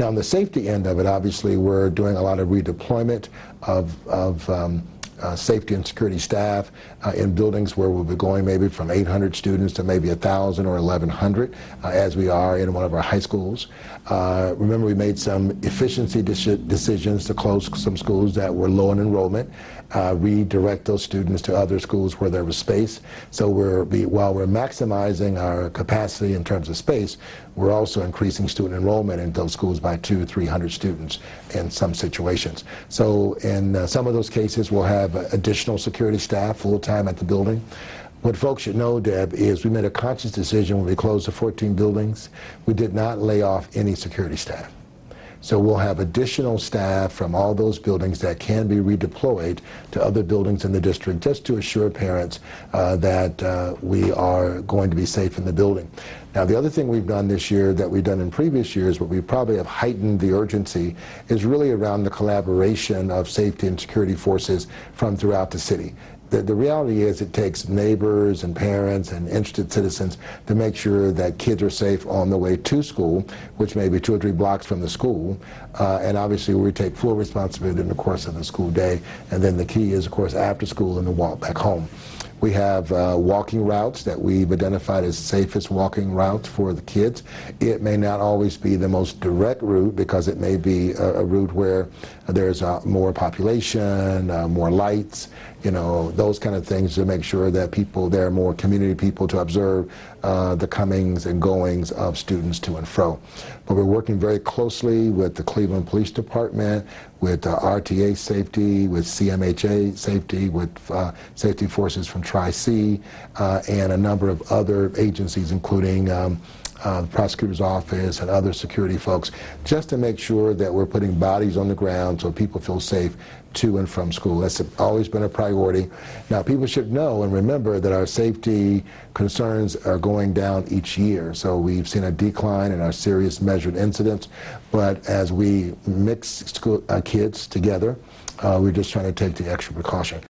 Now, on the safety end of it, obviously, we're doing a lot of redeployment of, of um, uh, safety and security staff uh, in buildings where we'll be going maybe from 800 students to maybe 1,000 or 1,100 uh, as we are in one of our high schools. Uh, remember, we made some efficiency decisions to close some schools that were low in enrollment, uh, redirect those students to other schools where there was space. So we're, while we're maximizing our capacity in terms of space, we're also increasing student enrollment in those schools by two, 300 students in some situations. So in uh, some of those cases, we'll have additional security staff full-time at the building. What folks should know, Deb, is we made a conscious decision when we closed the 14 buildings. We did not lay off any security staff. So we'll have additional staff from all those buildings that can be redeployed to other buildings in the district just to assure parents uh, that uh, we are going to be safe in the building. Now, the other thing we've done this year that we've done in previous years, but we probably have heightened the urgency, is really around the collaboration of safety and security forces from throughout the city the, the reality is it takes neighbors and parents and interested citizens to make sure that kids are safe on the way to school, which may be two or three blocks from the school. Uh, and obviously we take full responsibility in the course of the school day. And then the key is, of course, after school and the walk back home. We have uh, walking routes that we've identified as safest walking routes for the kids. It may not always be the most direct route because it may be a, a route where there's uh, more population, uh, more lights, you know, those kind of things to make sure that people, there are more community people to observe uh, the comings and goings of students to and fro. But we're working very closely with the Cleveland Police Department, with uh, RTA Safety, with CMHA Safety, with uh, safety forces from Tri-C, uh, and a number of other agencies, including um, uh, the prosecutor's office and other security folks, just to make sure that we're putting bodies on the ground so people feel safe to and from school. That's always been a priority. Now, people should know and remember that our safety concerns are going down each year. So we've seen a decline in our serious measured incidents, but as we mix school, uh, kids together, uh, we're just trying to take the extra precaution.